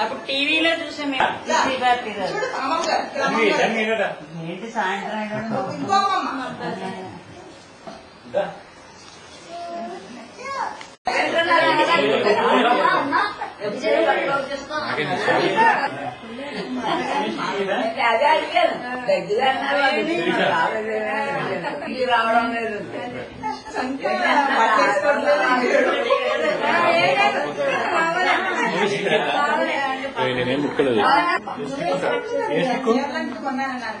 అప్పుడు టీవీలో చూసాం మేము దా. టీవీ పార్టీ రోజు. చూడు అమ్మమ్మ గారు ఇక్కడ తన్వి అమ్మమ్మ గారు. తన్వి కదా ఏంటి సాయంత్రం అయ్యాడు? ఇంకో అమ్మమ్మ దా. అదే అడిగాను. దగ్గర అన్నారు వాళ్ళు. ఇది రావడం లేదు నేనేం ముక్కలేదు చీరలంటే కొన్నానన్నారు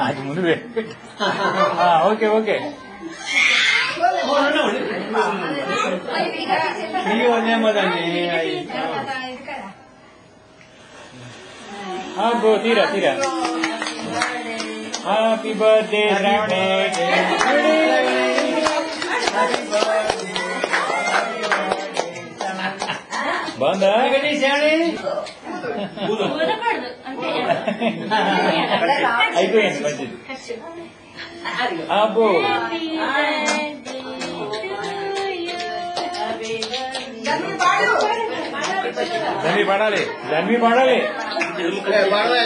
ಅದು ಮುಂದೆ ಹಾ ಓಕೆ ಓಕೆ ಇಲ್ಲಿ ಒಂದೇ ಮದಲ್ಲಿ ಹಾ ಗೋ ತೀರಾ ತೀರಾ ಹ್ಯಾಪಿ ಬರ್ತ್ಡೇ ಹ್ಯಾಪಿ ಬರ್ತ್ಡೇ బాగుందా? అయిపోయింది మంచిది. అబ్బో జన్మి పాడు దాన్ని పడాలి. పడాలి.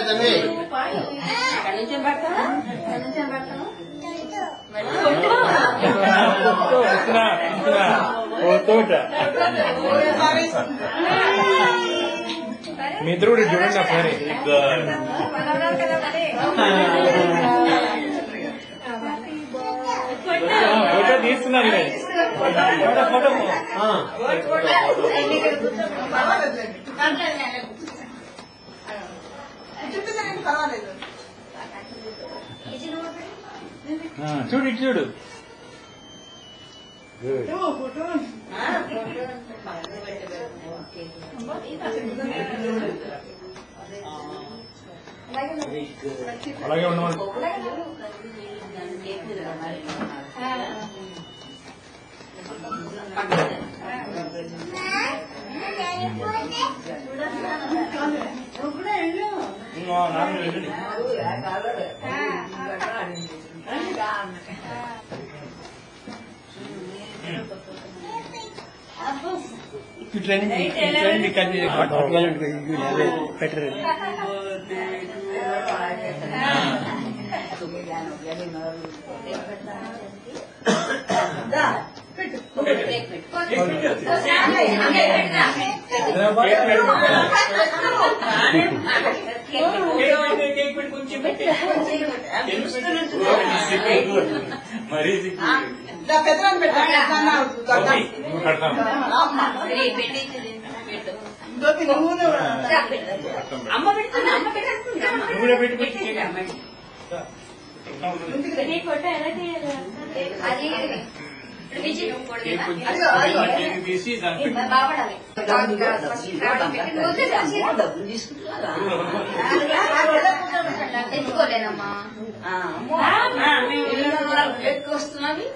ఎక్కడి నుంచి పడతావా ఎక్కడి నుంచి పడతావా వస్తున్నా వస్తున్నా ఓ తోట మిత్రుడు చూడండి ఒకసారి ఫోటో. తీస్తున్నారు ఇదే. ఫోటో చూడు ఇటు చూడు. గుడ్ అలాగే ఉండమని ఇంకా నాన్న వెళ్ళండి. మరీ సిగ్గు. దా, పెద్దనాన్న పెట్టు, పెద్దనాన్న గడ్డ. ఓకే, నువ్వు కడతాను దొరికి నువ్వును అమ్మ పెడుతున్నా అమ్మ పెట్టేస్తుంది నువ్వు కూడా పెట్టు పెట్టు. అది విజయ్ కేక్ కొంచెం అదిగో, అదిగో. కేక్ తీసి ఎత్తుకోలేనమ్మా ఎక్కువ వస్తున్నవి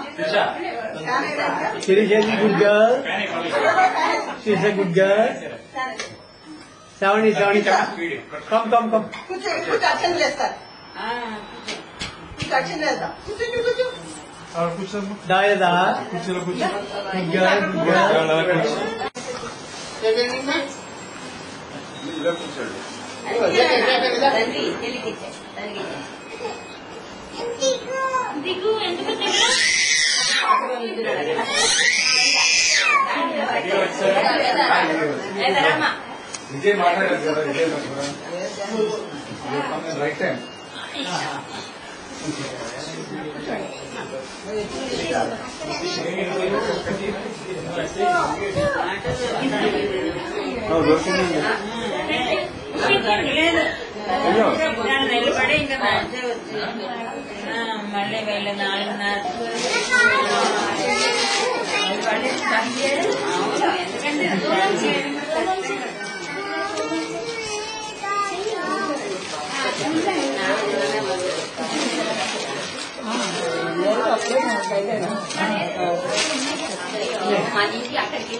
ఇక్కడ Shirisha is a good girl. Shirisha good girl. Seventy, seventy. Come, come, come. कुछ कुछ action ले सर. कुछ action ले सर. कुछ कुछ कुछ. और कुछ ना कुछ. दाये दा. कुछ ना कुछ. Good girl, good girl. Second में. इधर कुछ है. अरे इधर इधर इधर. तंगी, तंगी किचन, तंगी किचन. दिगू, दिगू. విజయ్ మాట్లాడారు కదా విజయ్ రైట్ టైం లేదు నేను నిలబడి ఇంకా నడిచే వచ్చి ఆ, మళ్ళీ వెళ్ళి నాలుగున్నర నిలబడి స్టార్ట్ చేయడం. అవును, ఎందుకంటే